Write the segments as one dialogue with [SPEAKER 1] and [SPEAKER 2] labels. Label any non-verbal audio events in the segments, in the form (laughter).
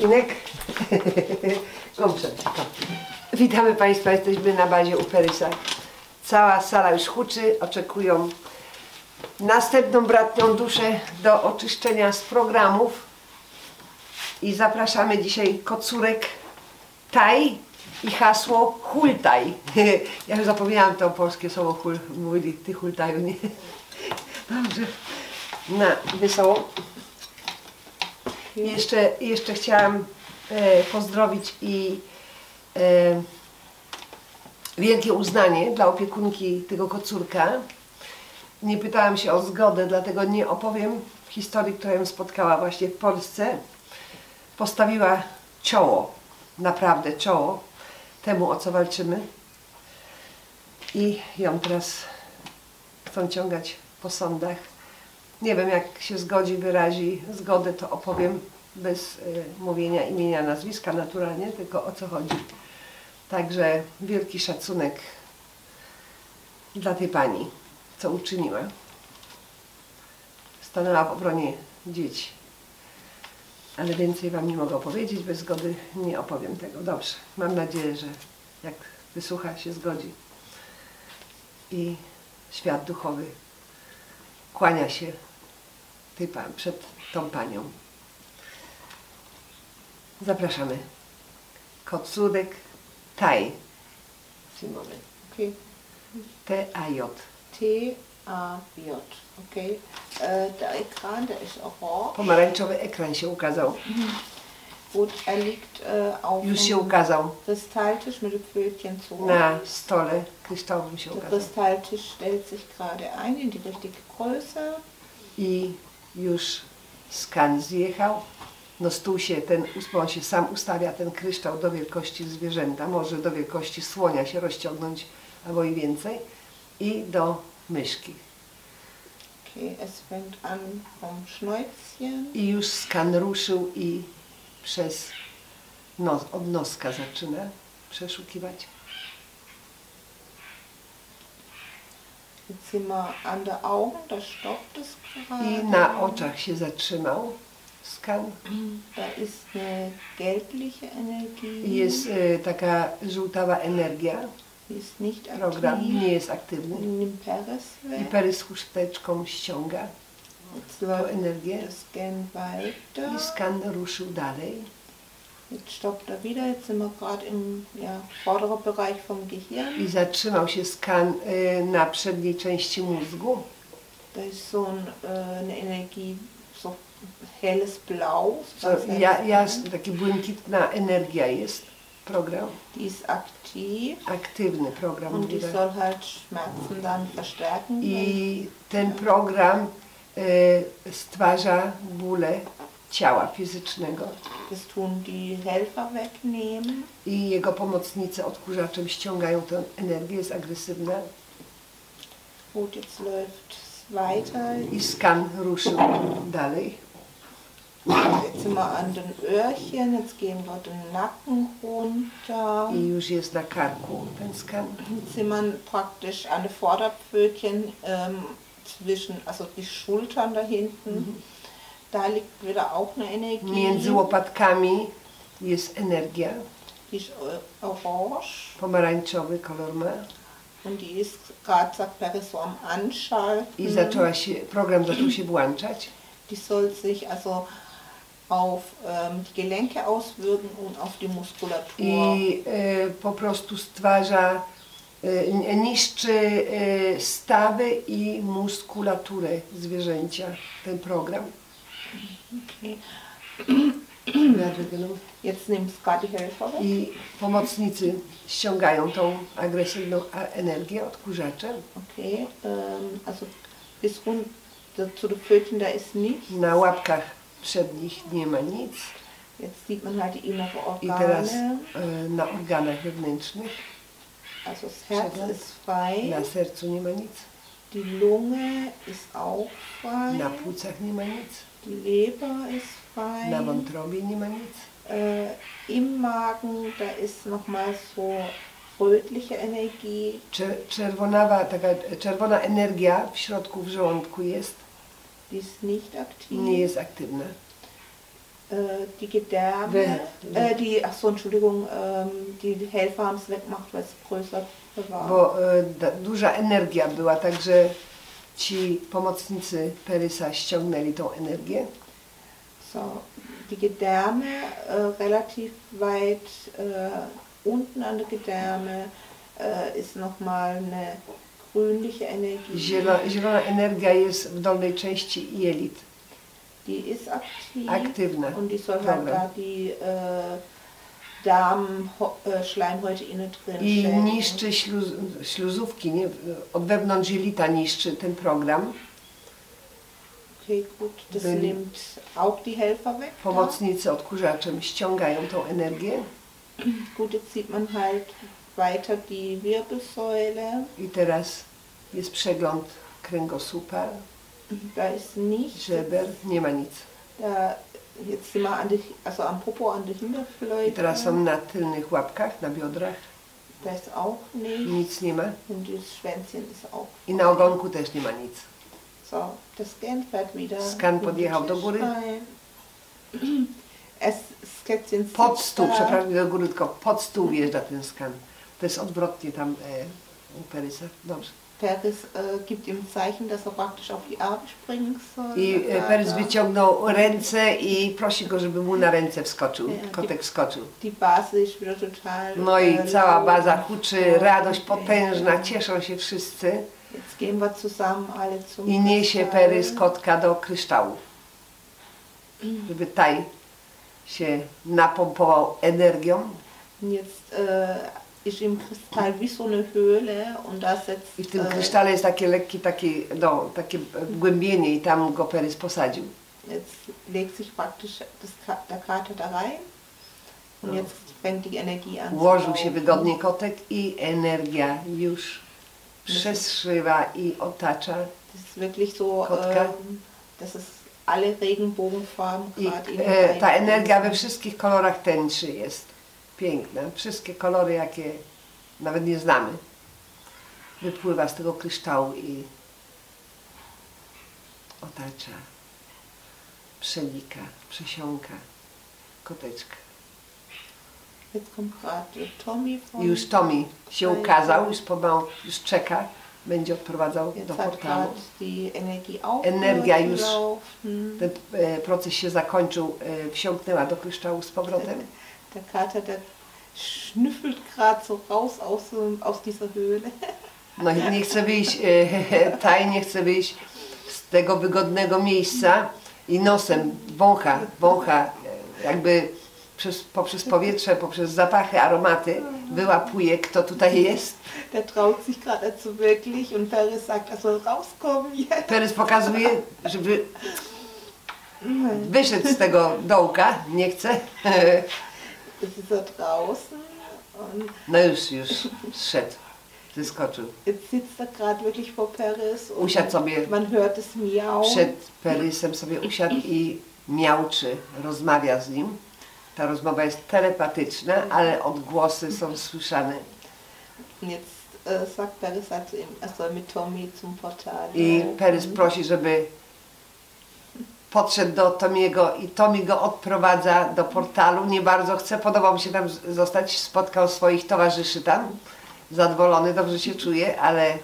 [SPEAKER 1] Inek? (laughs) To. Witamy Państwa, jesteśmy na bazie u Perysa. Cała sala już huczy, oczekują następną bratnią duszę do oczyszczenia z programów. I zapraszamy dzisiaj kocurek Taj i hasło Hultaj. (laughs) Ja już zapomniałam to polskie słowo hul, mówili ty Hultaju, nie? (laughs) Dobrze. Na wesoło. Jeszcze, jeszcze chciałam e, pozdrowić i e, wielkie uznanie dla opiekunki tego kocurka. Nie pytałam się o zgodę, dlatego nie opowiem historii, która ją spotkała właśnie w Polsce. Postawiła czoło, naprawdę czoło temu, o co walczymy. I ją teraz chcą ciągać po sądach. Nie wiem, jak się zgodzi, wyrazi zgodę, to opowiem bez y, mówienia imienia, nazwiska naturalnie, tylko o co chodzi. Także wielki szacunek dla tej pani, co uczyniła. Stanęła w obronie dzieci. Ale więcej Wam nie mogę opowiedzieć, bez zgody nie opowiem tego. Dobrze, mam nadzieję, że jak wysłucha się zgodzi. I świat duchowy kłania się tej pa- przed tą panią. Zapraszamy. Kocudek Taj. Simony.
[SPEAKER 2] Okay.
[SPEAKER 1] T-A-J.
[SPEAKER 2] T-A-J. Okay. Äh, der Ekran, der ist orange.
[SPEAKER 1] Pomarańczowy ekran się ukazał.
[SPEAKER 2] Gut, er liegt äh, auf
[SPEAKER 1] Już się
[SPEAKER 2] dem
[SPEAKER 1] ukazał.
[SPEAKER 2] Kristalltisch mit dem Pfötchen zu.
[SPEAKER 1] Na stole kryształowym się
[SPEAKER 2] Der
[SPEAKER 1] ukazał.
[SPEAKER 2] Kristalltisch stellt sich gerade ein in die richtige Größe.
[SPEAKER 1] I już skan zjechał. No stół się, ten, on się sam ustawia, ten kryształ do wielkości zwierzęta, może do wielkości słonia się rozciągnąć, albo i więcej. I do myszki.
[SPEAKER 2] Okay, es fängt an vom Schnäuzchen.
[SPEAKER 1] I już skan ruszył i przez nos, od noska zaczyna przeszukiwać.
[SPEAKER 2] Jetzt sind wir an der Augen, da stoppt es
[SPEAKER 1] I na oczach się zatrzymał skan. I Jest e, taka żółtawa energia. Program nie jest aktywny. I. Perys chusteczką ściąga tą energię. I skan ruszył dalej.
[SPEAKER 2] Jetzt stoppt er wieder. Jetzt sind wir gerade im ja, vorderen Bereich vom Gehirn.
[SPEAKER 1] I zatrzymał się skan e, na przedniej części mózgu.
[SPEAKER 2] Da ist so ein, äh, eine Energie, so helles Blau. so
[SPEAKER 1] ja, jasna, taki błękitna energia jest. Program.
[SPEAKER 2] Die ist aktiv
[SPEAKER 1] Aktywny program.
[SPEAKER 2] und die soll halt Schmerzen dann verstärken.
[SPEAKER 1] I ten program e, stwarza bóle ciała fizycznego.
[SPEAKER 2] Das tun die Helfer wegnehmen.
[SPEAKER 1] I jego pomocnicy odkurzaczem ściągają tę energię, jest agresywna.
[SPEAKER 2] Gut, jetzt läuft weiter.
[SPEAKER 1] I skan ruszył dalej.
[SPEAKER 2] Jetzt sind wir an den Öhrchen, jetzt gehen wir den Nacken runter.
[SPEAKER 1] I już jest na karku ten skan.
[SPEAKER 2] Jetzt sind wir praktisch an den Vorderpfötchen ähm, zwischen, also die Schultern da hinten. Da liegt wieder auch eine Energie.
[SPEAKER 1] Między łopatkami jest energia.
[SPEAKER 2] Die ist äh, orange
[SPEAKER 1] Pomarańczowy kolor ma.
[SPEAKER 2] und die ist gerade, sagt Perry, so am Anschalten.
[SPEAKER 1] I zaczęła się, program zaczął się włączać.
[SPEAKER 2] Die soll sich also auf ähm, die Gelenke auswirken und auf die Muskulatur.
[SPEAKER 1] I e, po prostu stwarza, e, niszczy e, stawy i muskulaturę zwierzęcia, ten program. I pomocnicy ściągają tą agresywną energię odkurzaczem.
[SPEAKER 2] Okay, also bis runter zu den Pfötchen, da ist nichts.
[SPEAKER 1] Na łapkach przednich nie ma nic.
[SPEAKER 2] Jetzt sieht man halt die innere
[SPEAKER 1] I teraz
[SPEAKER 2] Organe.
[SPEAKER 1] e, na organach wewnętrznych,
[SPEAKER 2] Also das Herz ist frei,
[SPEAKER 1] na sercu nie ma nic,
[SPEAKER 2] die Lunge ist auch frei,
[SPEAKER 1] na płucach nie ma nic,
[SPEAKER 2] die Leber ist frei.
[SPEAKER 1] na wątrobie nie ma nic.
[SPEAKER 2] Äh, Im Magen, da ist nochmal so rötliche Energie.
[SPEAKER 1] Czer- czerwonawa, taka czerwona energia w środku w żołądku jest,
[SPEAKER 2] Die ist nicht aktiv.
[SPEAKER 1] nie jest aktywna.
[SPEAKER 2] Äh, die Gedärme, äh, die, ach so, Entschuldigung, ähm, die Helfer haben es weggemacht, weil es größer war.
[SPEAKER 1] bo e, da, duża energia była, także ci pomocnicy Perysa ściągnęli tą energię.
[SPEAKER 2] So, die Gedärme äh, relativ weit äh, unten an der Gedärme äh, ist nochmal eine grünliche Energie.
[SPEAKER 1] Zielo, zielona energia jest w dolnej części jelit,
[SPEAKER 2] Die ist aktiv
[SPEAKER 1] aktywna.
[SPEAKER 2] und die soll halt
[SPEAKER 1] Dobra.
[SPEAKER 2] da die äh, Darmschleimhäute innen drin
[SPEAKER 1] I niszczy śluz, śluzówki, nie? od wewnątrz jelita niszczy ten program.
[SPEAKER 2] Okay, gut, das
[SPEAKER 1] Wenn-
[SPEAKER 2] nimmt auch die Helfer weg. Ja?
[SPEAKER 1] Pomocnicy odkurzaczem ściągają tą energię
[SPEAKER 2] Gut, jetzt sieht man halt weiter die Wirbelsäule.
[SPEAKER 1] i teraz jest przegląd kręgosłupa,
[SPEAKER 2] Da ist nichts.
[SPEAKER 1] żeber, nie ma nic.
[SPEAKER 2] Da, jetzt sind wir an die, also am Popo, an
[SPEAKER 1] I
[SPEAKER 2] Hinterfläche.
[SPEAKER 1] teraz są na tylnych łapkach, na biodrach,
[SPEAKER 2] Da ist auch nichts.
[SPEAKER 1] nic nie ma.
[SPEAKER 2] Und das Schwänzchen ist auch.
[SPEAKER 1] I na ogonku też nie ma nic.
[SPEAKER 2] So, der Scan fährt wieder. Den
[SPEAKER 1] podjechał do góry.
[SPEAKER 2] Es Skätzchen sitzt
[SPEAKER 1] Pod stół, przepraszam, do góry, tylko pod stół wjeżdża ten skan. To jest odwrotnie tam e, u Perysa. Dobrze.
[SPEAKER 2] Peris äh, gibt ihm Zeichen, dass er praktisch auf die Arme springen soll.
[SPEAKER 1] I e,
[SPEAKER 2] Vater.
[SPEAKER 1] wyciągnął ręce i prosi go, żeby mu na ręce wskoczył. Kotek wskoczył.
[SPEAKER 2] Die Basis ist wieder total.
[SPEAKER 1] No i
[SPEAKER 2] äh,
[SPEAKER 1] cała baza huczy, radość potężna, cieszą się wszyscy.
[SPEAKER 2] Jetzt gehen wir zusammen alle zum
[SPEAKER 1] I niesie. Perys kotka do kryształu. Żeby taj się napompował energią.
[SPEAKER 2] Jetzt äh, ist im Kristall wie so eine Höhle und da setzt
[SPEAKER 1] I w tym
[SPEAKER 2] äh,
[SPEAKER 1] krysztale jest takie lekkie takie, no, takie głębienie i tam go Perys posadził.
[SPEAKER 2] Jetzt legt sich praktisch das, der Kater da rein und
[SPEAKER 1] Ja.
[SPEAKER 2] jetzt fängt die Energie an.
[SPEAKER 1] Ułożył się wygodnie kotek i energia już przeszywa i otacza.
[SPEAKER 2] Das ist wirklich so,
[SPEAKER 1] Kotka.
[SPEAKER 2] ähm, dass es alle Regenbogenfarben gerade in
[SPEAKER 1] e, ta energia we wszystkich kolorach tęczy jest piękna. Wszystkie kolory, jakie nawet nie znamy, wypływa z tego kryształu i otacza, przenika, przesiąka I już Tommy się ukazał, już pomału, już czeka, będzie odprowadzał do portalu. Energia już-. Ten e, proces się zakończył, e, wsiąknęła do kryształu z powrotem.
[SPEAKER 2] Der Kater, der schnüffelt gerade so raus aus, aus dieser Höhle. (laughs)
[SPEAKER 1] No i nie chce wyjść, e, (laughs) taj nie chce wyjść z tego wygodnego miejsca i nosem wącha, wącha e, jakby przez, poprzez powietrze, poprzez zapachy, aromaty wyłapuje, kto tutaj jest.
[SPEAKER 2] Der traut sich gerade dazu wirklich und Paris sagt, er soll rauskommen jetzt.
[SPEAKER 1] Perys pokazuje, żeby wyszedł z tego dołka, nie chce. (laughs)
[SPEAKER 2] Jetzt ist er draußen und
[SPEAKER 1] No już, zszedł, zeskoczył.
[SPEAKER 2] jetzt sitzt er gerade wirklich vor Paris und
[SPEAKER 1] Usiadł sobie
[SPEAKER 2] man hört es miauen.
[SPEAKER 1] przed Perysem sobie usiadł i miałczy, rozmawia z nim. Ta rozmowa jest telepatyczna, ale odgłosy są słyszane.
[SPEAKER 2] Und jetzt äh, sagt Paris halt zu ihm, er soll mit Tommy zum Portal
[SPEAKER 1] I. Perys prosi, żeby podszedł do Tomiego i Tomi go odprowadza do portalu. Nie bardzo chce, podobał mu się tam zostać, spotkał swoich towarzyszy tam. Zadowolony, dobrze się czuje, ale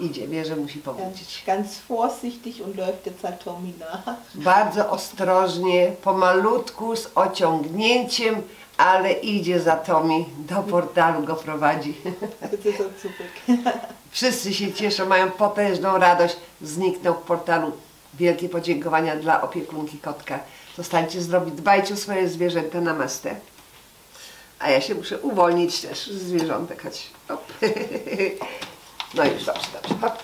[SPEAKER 1] idzie, wie, że musi powrócić.
[SPEAKER 2] ganz vorsichtig und läuft jetzt halt Tommy nach.
[SPEAKER 1] Bardzo ostrożnie, pomalutku, z ociągnięciem, ale idzie za Tomi, do portalu go prowadzi. Wszyscy się cieszą, mają potężną radość. Zniknął w portalu. Wielkie podziękowania dla opiekunki kotka. Zostańcie zdrowi, dbajcie o swoje zwierzęta, namaste. A ja się muszę uwolnić też z zwierzątek, choć... Hop. (laughs) No już dobrze, dobrze. Hop.